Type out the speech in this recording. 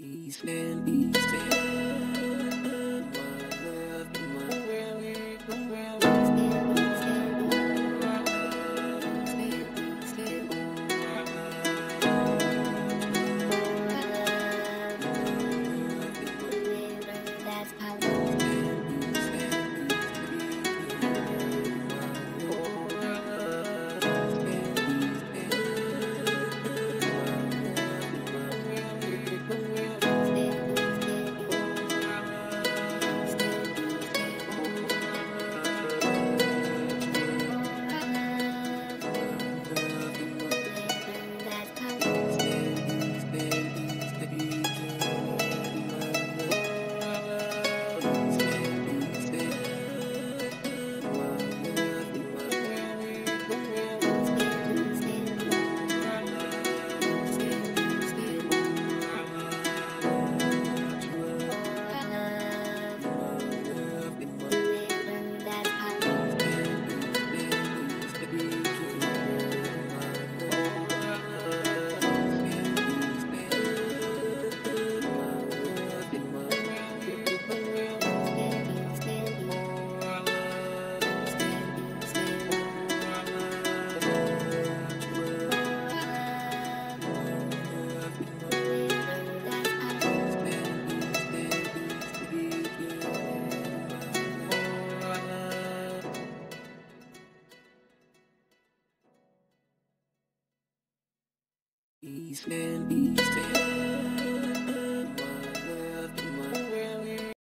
Eastland, Eastland, Eastland, Eastland.